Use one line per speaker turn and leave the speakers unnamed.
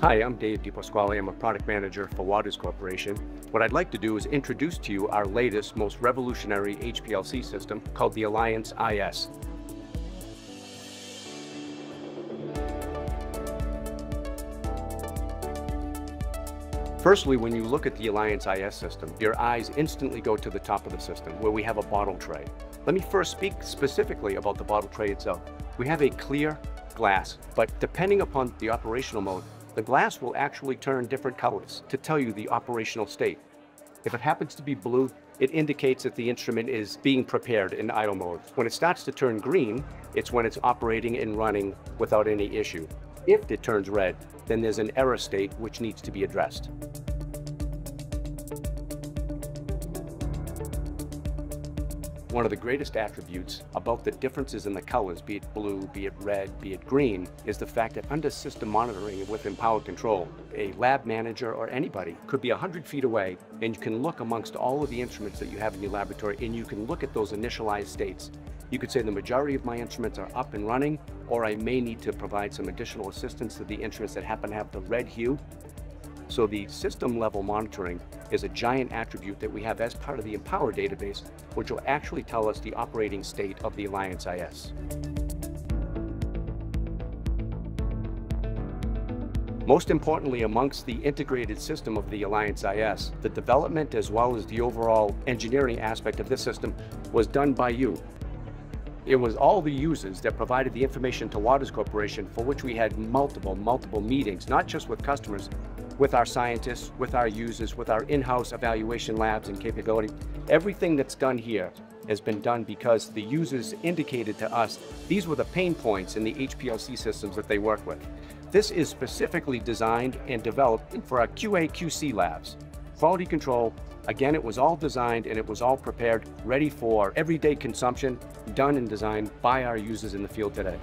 Hi, I'm Dave DiPasquale. I'm a product manager for Waters Corporation. What I'd like to do is introduce to you our latest, most revolutionary HPLC system called the Alliance IS. Firstly, when you look at the Alliance IS system, your eyes instantly go to the top of the system where we have a bottle tray. Let me first speak specifically about the bottle tray itself. We have a clear glass, but depending upon the operational mode, the glass will actually turn different colors to tell you the operational state. If it happens to be blue, it indicates that the instrument is being prepared in idle mode. When it starts to turn green, it's when it's operating and running without any issue. If it turns red, then there's an error state which needs to be addressed. One of the greatest attributes about the differences in the colors, be it blue, be it red, be it green, is the fact that under system monitoring with Empower Control, a lab manager or anybody could be 100 feet away and you can look amongst all of the instruments that you have in your laboratory and you can look at those initialized states. You could say the majority of my instruments are up and running, or I may need to provide some additional assistance to the instruments that happen to have the red hue. So the system level monitoring is a giant attribute that we have as part of the Empower database, which will actually tell us the operating state of the Alliance IS. Most importantly, amongst the integrated system of the Alliance IS, the development as well as the overall engineering aspect of this system was done by you. It was all the users that provided the information to Waters Corporation for which we had multiple, multiple meetings, not just with customers, with our scientists, with our users, with our in-house evaluation labs and capability. Everything that's done here has been done because the users indicated to us these were the pain points in the HPLC systems that they work with. This is specifically designed and developed for our QA QC labs. Quality control, again, it was all designed and it was all prepared, ready for everyday consumption, done and designed by our users in the field today.